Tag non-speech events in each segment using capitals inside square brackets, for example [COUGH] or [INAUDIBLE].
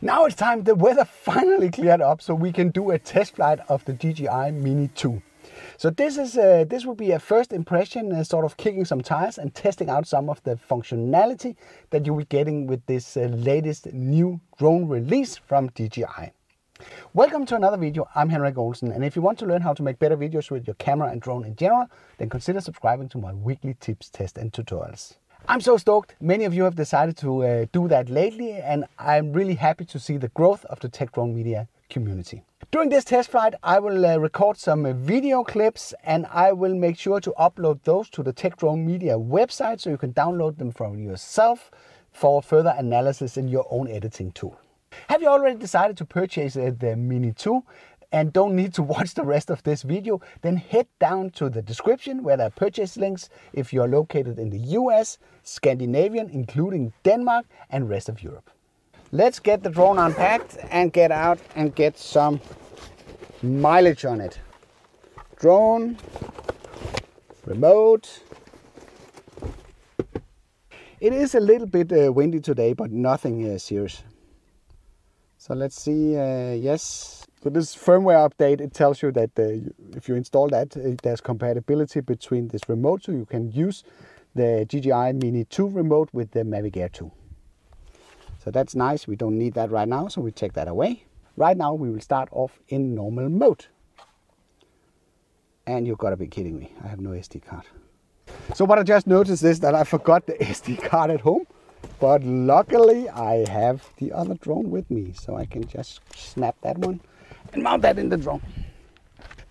Now it's time, the weather finally cleared up so we can do a test flight of the DJI Mini 2. So this is uh, this will be a first impression, uh, sort of kicking some tires and testing out some of the functionality that you'll be getting with this uh, latest new drone release from DJI. Welcome to another video, I'm Henrik Olsen and if you want to learn how to make better videos with your camera and drone in general, then consider subscribing to my weekly tips, tests and tutorials. I'm so stoked. Many of you have decided to uh, do that lately and I'm really happy to see the growth of the Tech Drone Media community. During this test flight, I will uh, record some uh, video clips and I will make sure to upload those to the Tech Drone Media website so you can download them from yourself for further analysis in your own editing tool. Have you already decided to purchase uh, the Mini 2 and don't need to [LAUGHS] watch the rest of this video, then head down to the description where there are purchase links if you are located in the US, Scandinavian, including Denmark and rest of Europe. Let's get the drone unpacked and get out and get some mileage on it. Drone, remote. It is a little bit uh, windy today, but nothing uh, serious. So let's see, uh, yes. So this firmware update, it tells you that uh, if you install that, uh, there's compatibility between this remote, so you can use the DJI Mini 2 remote with the Mavic Air 2. So that's nice. We don't need that right now, so we take that away. Right now, we will start off in normal mode. And you've got to be kidding me. I have no SD card. So what I just noticed is that I forgot the [LAUGHS] SD card at home. But luckily, I have the other drone with me. So I can just snap that one and mount that in the drone.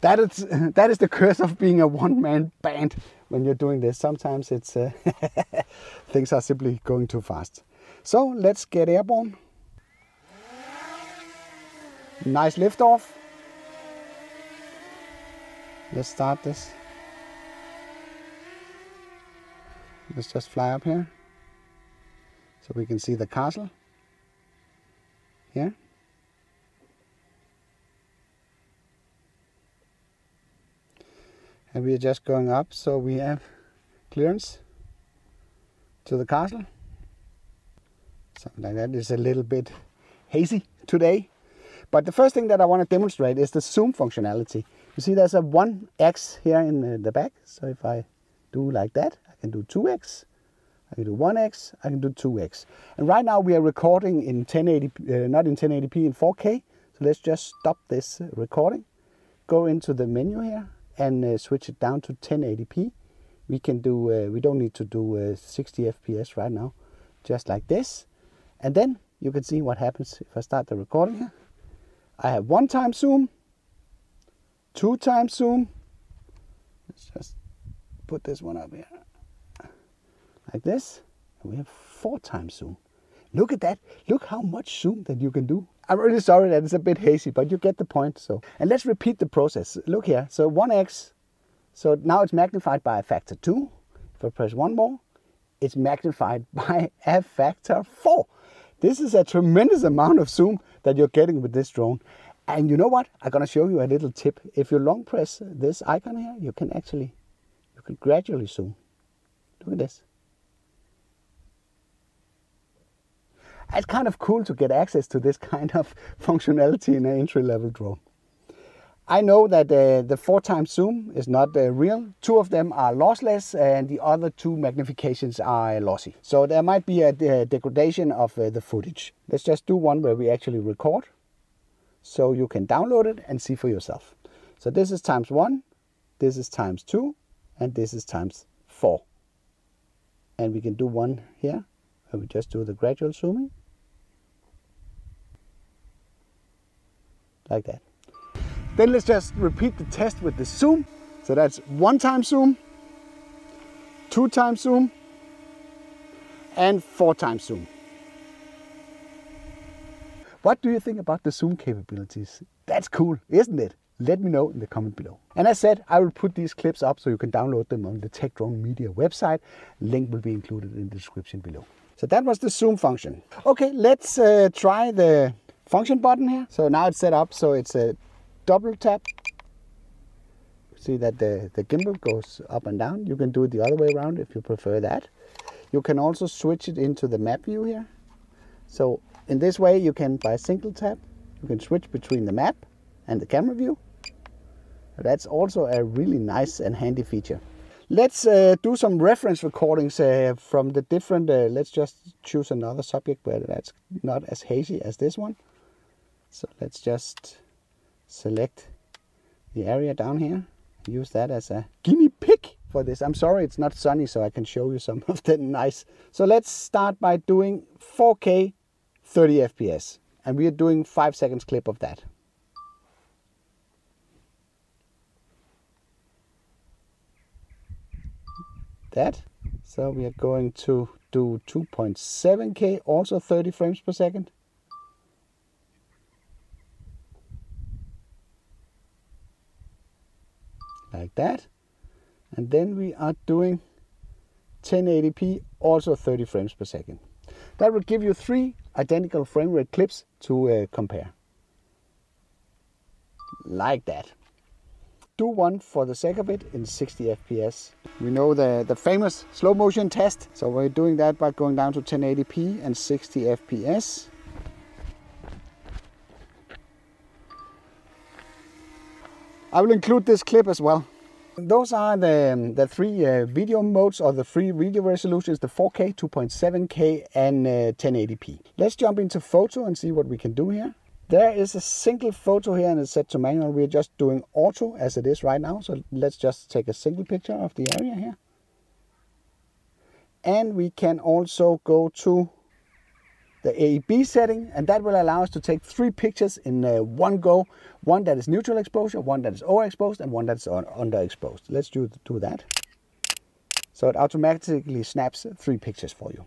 That is, [LAUGHS] that is the curse of being a one-man band when you're doing this. Sometimes it's uh, [LAUGHS] things are simply going too fast. So let's get airborne. Nice liftoff. Let's start this. Let's just fly up here. So we can see the castle. Here. And we are just going up so we have clearance to the castle something like that is a little bit hazy today. But the first thing that I want to demonstrate is the zoom functionality. You see there's a 1x here in the back. So if I do like that, I can do 2x. I can do 1x, I can do 2x. And right now we are recording in 1080, uh, not in 1080p, in 4K. So let's just stop this uh, recording. Go into the menu here and uh, switch it down to 1080p. We can do, uh, we don't need to do uh, 60 FPS right now. Just like this. And then you can see what happens if I start the recording here. I have one time zoom, two times zoom. Let's just put this one up here. Like this. And we have four times zoom. Look at that. Look how much zoom that you can do. I'm really sorry that it's a bit hazy, but you get the point. So, And let's repeat the process. Look here. So 1x. So now it's magnified by a factor 2. If I press one more, it's magnified [LAUGHS] by a factor 4. This is a tremendous amount of zoom that you're getting with this drone. And you know what? I'm gonna show you a little tip. If you long press this icon here, you can actually, you can gradually zoom. Look at this. It's kind of cool to get access to this [LAUGHS] kind of functionality in an entry-level drone. I know that uh, the four times zoom is not uh, real. Two of them are lossless and the other two magnifications are lossy. So there might be a, a degradation of uh, the footage. Let's just do one where we actually record. So you can download it and see for yourself. So this is times one, this is times two, and this is times four. And we can do one here, where we just do the gradual zooming. Like that. Then let's just repeat the test with the zoom. So that's one time zoom, two times zoom, and four times zoom. What do you think about the zoom capabilities? That's cool, isn't it? Let me know in the comment below. And as I said, I will put these clips up so you can download them on the Tech Drone Media website. Link will be included in the description below. So that was the zoom function. Okay, let's uh, try the function button here. So now it's set up so it's a double tap. See that the, the gimbal goes up and down. You can do it the other way around if you prefer that. You can also switch it into the map view here. So In this way, you can, by single tap, you can switch between the map and the camera view. That's also a really nice and handy feature. Let's uh, do some reference recordings uh, from the different, uh, let's just choose another subject where that's not as hazy as this one. So let's just select the area down here, use that as a guinea pig for this. I'm sorry it's not sunny so I can show you some [LAUGHS] of the nice. So let's start by doing 4K 30 FPS and we are doing 5 seconds clip of that. That. So we are going to do 2.7K, also 30 frames per second. like that. And then we are doing 1080p, also 30 frames per second. That would give you three identical frame rate clips to uh, compare. Like that. Do one for the sake of it in 60 FPS. We know the, the famous slow motion test. So we're doing that by going down to 1080p and 60 FPS. I will include this clip as well. Those are the, the three uh, video modes or the three video resolutions, the 4K, 2.7K and uh, 1080p. Let's jump into photo and see what we can do here. There is a single photo here and it's set to manual. We're just doing auto as it is right now. So let's just take a single picture of the area here. And we can also go to the AEB setting, and that will allow us to take three pictures in uh, one go. One that is neutral exposure, one that is overexposed, and one that's underexposed. Let's do, do that. So it automatically snaps three pictures for you.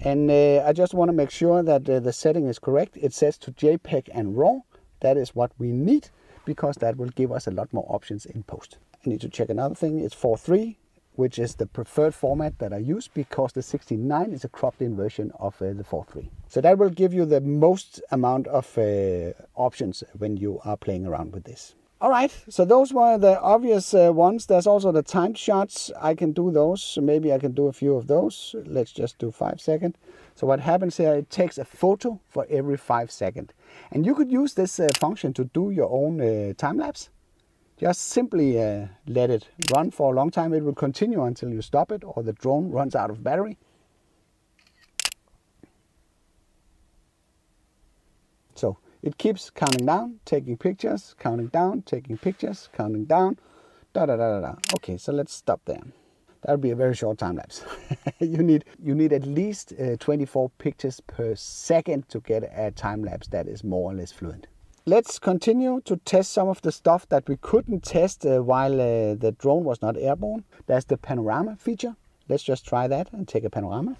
And uh, I just want to make sure that uh, the setting is correct. It says to JPEG and RAW. That is what we need because that will give us a lot more options in post. I need to check another thing. It's 4.3 which is the preferred format that I use because the 69 is a cropped in version of uh, the 4.3. So that will give you the most amount of uh, options when you are playing around with this. All right, so those were the obvious uh, ones. There's also the timed shots. I can do those. Maybe I can do a few of those. Let's just do five second. So what happens here, it takes a photo for every five second. And you could use this uh, function to do your own uh, time lapse. Just simply uh, let it run for a long time. It will continue until you stop it or the drone runs out of battery. So it keeps counting down, taking pictures, counting down, taking pictures, counting down, da da da da da. Okay, so let's stop there. That'll be a very short time lapse. [LAUGHS] you need you need at least uh, 24 pictures per second to get a time lapse that is more or less fluent. Let's continue to test some of the stuff that we couldn't test uh, while uh, the drone was not airborne. There's the panorama feature. Let's just try that and take a panorama.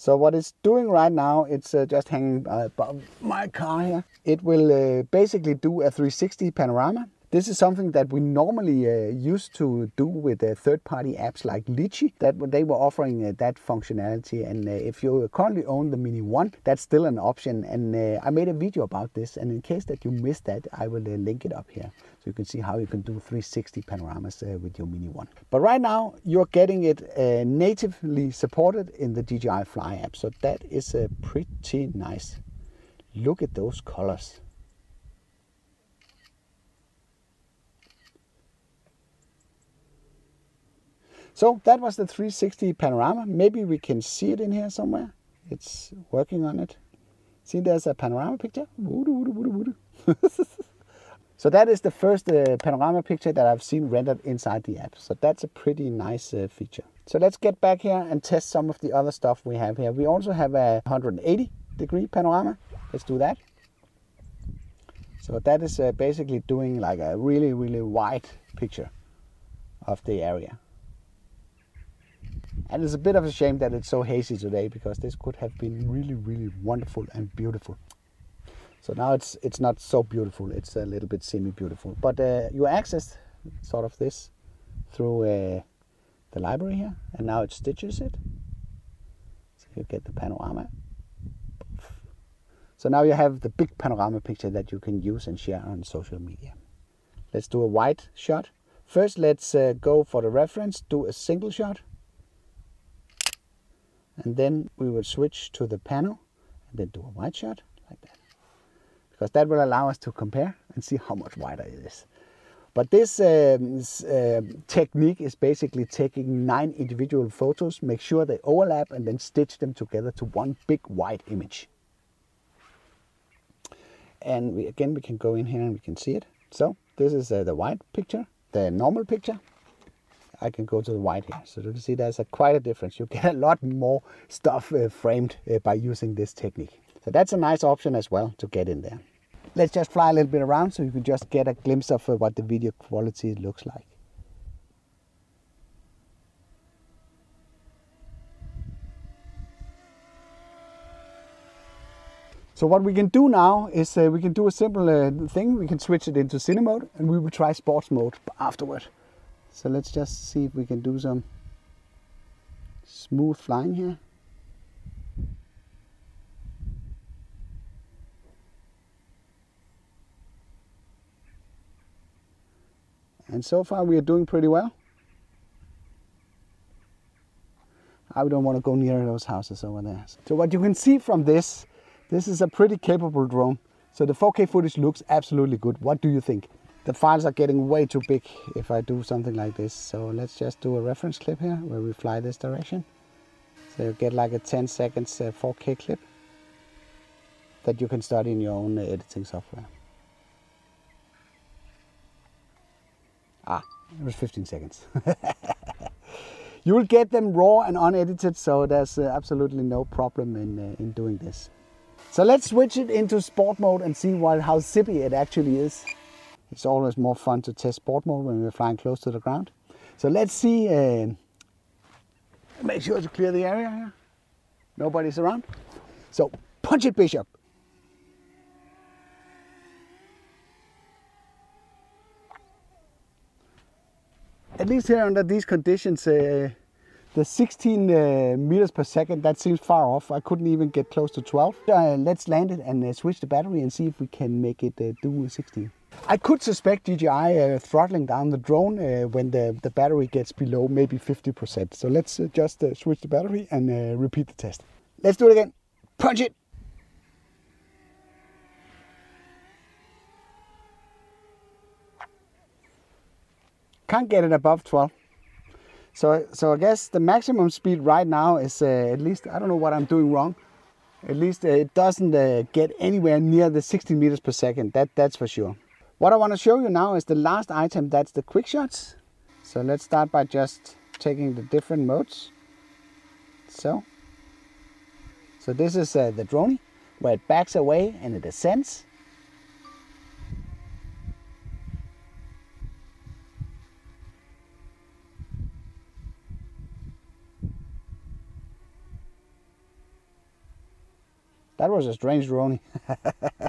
So what it's doing right now, it's uh, just hanging above my car here. It will uh, basically do a 360 panorama this is something that we normally uh, used to do with uh, third-party apps like Litchi. That they were offering uh, that functionality, and uh, if you currently own the Mini One, that's still an option. And uh, I made a video about this, and in case that you missed that, I will uh, link it up here so you can see how you can do 360 panoramas with your Mini One. But right now, you're getting it natively supported in the DJI Fly app, so that is a pretty nice. Look at those colors. So that was the 360 panorama. Maybe we can see it in here somewhere. It's working on it. See, there's a panorama picture. [LAUGHS] so that is the first uh, panorama picture that I've seen rendered inside the app. So that's a pretty nice uh, feature. So let's get back here and test some of the other stuff we have here. We also have a 180 degree panorama. Let's do that. So that is uh, basically doing like a really, really wide picture of the area. And it's a bit of a shame that it's so hazy today because this could have been really, really wonderful and beautiful. So now it's it's not so beautiful. It's a little bit semi-beautiful. But uh, you access sort of this through uh, the library here, and now it stitches it. So you get the panorama. So now you have the big panorama picture that you can use and share on social media. Let's do a wide shot. First, let's uh, go for the reference, do a single shot and then we will switch to the panel and then do a wide shot like that. Because that will allow us to compare and see how much wider it is. But this uh, technique is basically taking nine individual photos, make sure they overlap and then stitch them together to one big wide image. And we, again, we can go in here and we can see it. So this is uh, the wide picture, the normal picture. I can go to the white here. So you can see there's a, quite a difference. You get a lot more stuff uh, framed uh, by using this technique. So that's a nice option as well to get in there. Let's just fly a little bit around so you can just get a glimpse of uh, what the video quality looks like. So what we can do now is uh, we can do a simple uh, thing. We can switch it into cine mode and we will try sports mode afterward. So let's just see if we can do some smooth flying here. And so far we are doing pretty well. I don't want to go near those houses over there. So what you can see from this this is a pretty capable drone. So the 4K footage looks absolutely good. What do you think? The files are getting way too big if I do something like this. So let's just do a reference clip here where we fly this direction. So you get like a 10 seconds uh, 4K clip that you can study in your own uh, editing software. Ah, it was 15 seconds. [LAUGHS] you will get them raw and unedited, so there's uh, absolutely no problem in, uh, in doing this. So let's switch it into sport mode and see what, how zippy it actually is. It's always more fun to test sport mode when we're flying close to the ground. So let's see, uh, make sure to clear the area here. Nobody's around. So punch it, Bishop. At least here under these conditions, uh, the 16 uh, meters per second, that seems far off. I couldn't even get close to 12. Uh, let's land it and uh, switch the battery and see if we can make it uh, do 16. I could suspect DJI uh, throttling down the drone uh, when the, the battery gets below maybe 50%. So let's just switch the battery and repeat the test. Let's do it again. Punch it. Can't get it above 12. So, so I guess the maximum speed right now is uh, at least, I don't know what I'm doing wrong. At least uh, it doesn't uh, get anywhere near the 16 meters per second, that, that's for sure. What I want to show you now is the last item, that's the quick shots. So let's start by just taking the different modes. So, so this is uh, the drone where it backs away and it ascends. That was a strange drone. [LAUGHS]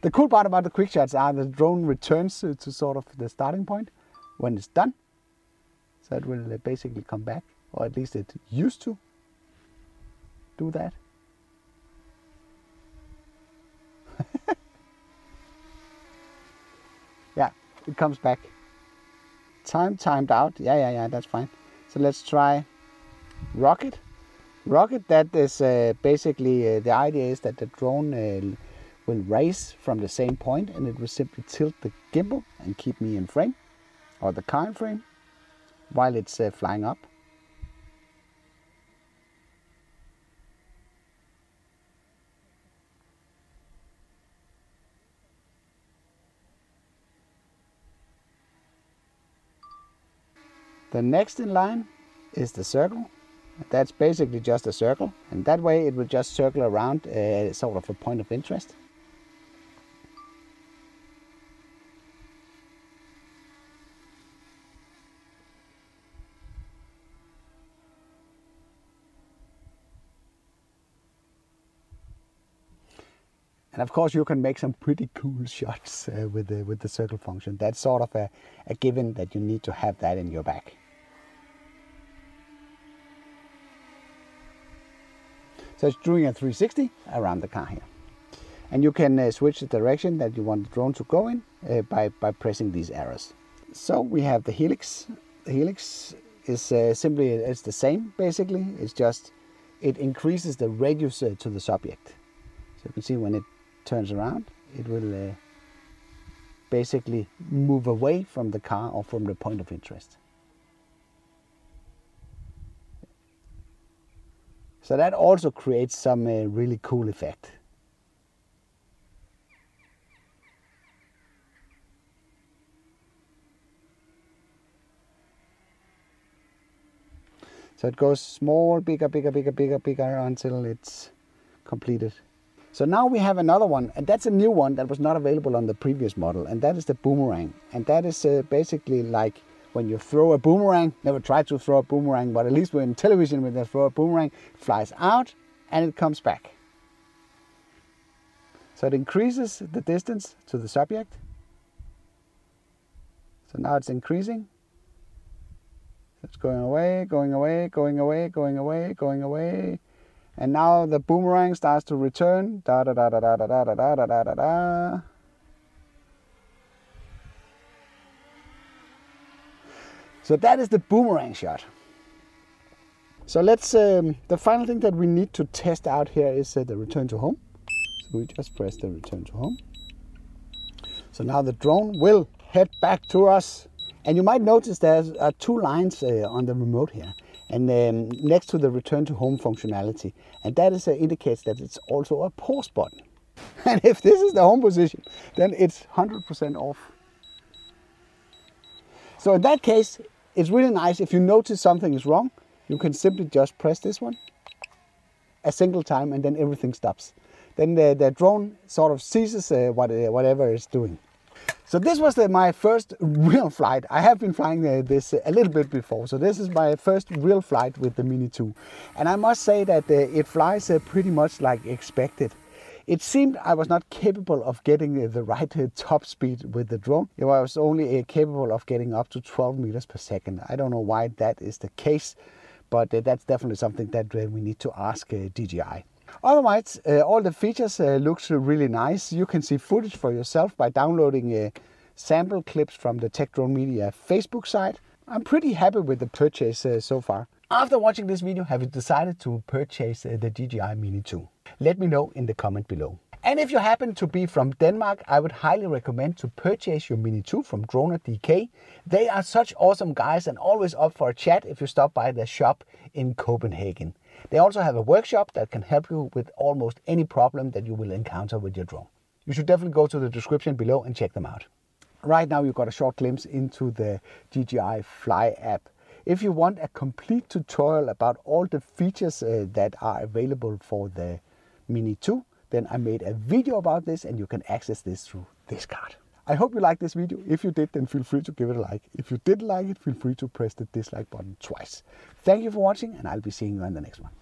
the cool part about the quick shots are the drone returns to sort of the starting point when it's done. So it will basically come back, or at least it used to do that. [LAUGHS] yeah, it comes back. Time timed out. Yeah, yeah, yeah, that's fine. So let's try rocket. Rocket, that is uh, basically uh, the idea is that the drone uh, will raise from the same point and it will simply tilt the gimbal and keep me in frame or the car in frame while it's uh, flying up. The next in line is the circle that's basically just a circle and that way it will just circle around uh, sort of a point of interest. And of course you can make some pretty cool [LAUGHS] shots uh, with, the, with the circle function. That's sort of a, a given that you need to have that in your back. So it's doing a 360 around the car here. And you can uh, switch the direction that you want the drone to go in uh, by, by pressing these arrows. So we have the helix. The helix is uh, simply it's the same basically. It's just it increases the radius uh, to the subject. So you can see when it turns around, it will uh, basically move away from the car or from the point of interest. So that also creates some uh, really cool effect. So it goes small, bigger, bigger, bigger, bigger, bigger until it's completed. So now we have another one, and that's a new one that was not available on the previous model, and that is the boomerang. And that is uh, basically like when you throw a boomerang, never try to throw a boomerang, but at least when television, when they throw a boomerang, it flies out and it comes back. So it increases the distance to the subject. So now it's increasing. It's going away, going away, going away, going away, going away. And now the boomerang starts to return. Da da da da da da da da da da da da. So that is the boomerang shot. So let's, um, the final thing that we need to test out here is uh, the return to home. So we just press the return to home. So now the drone will head back to us. And you might notice there's uh, two lines uh, on the remote here and um, next to the return to home functionality. And that is, uh, indicates that it's also a pause button. [LAUGHS] And if this is the home position, then it's 100% off. So in that case, it's really nice if you notice something is wrong, you can simply just press this one a single time and then everything stops. Then the, the drone sort of ceases uh, what, uh, whatever it's doing. So this was the, my first real flight. I have been flying uh, this a little bit before. So this is my first real flight with the Mini 2. And I must say that uh, it flies uh, pretty much like expected. It seemed I was not capable of getting uh, the right uh, top speed with the drone. I was only uh, capable of getting up to 12 meters per second. I don't know why that is the case, but that's definitely something that we need to ask DJI. Otherwise, uh, all the features uh, looks really nice. You can see footage for yourself by downloading uh, sample clips from the Tech Drone Media Facebook site. I'm pretty happy with the purchase so far. After watching this video, have you decided to purchase the DJI Mini 2? Let me know in the comment below. And if you happen to be from Denmark, I would highly recommend to purchase your Mini 2 from Droner DK. They are such awesome guys and always up for a chat if you stop by their shop in Copenhagen. They also have a workshop that can help you with almost any problem that you will encounter with your drone. You should definitely go to the description below and check them out. Right now you got a short glimpse into the DJI Fly app. If you want a complete tutorial about all the features uh, that are available for the Mini 2, then I made a video about this and you can access this through this card. I hope you liked this video. If you did, then feel free to give it a like. If you didn't like it, feel free to press the dislike button twice. Thank you for watching and I'll be seeing you in the next one.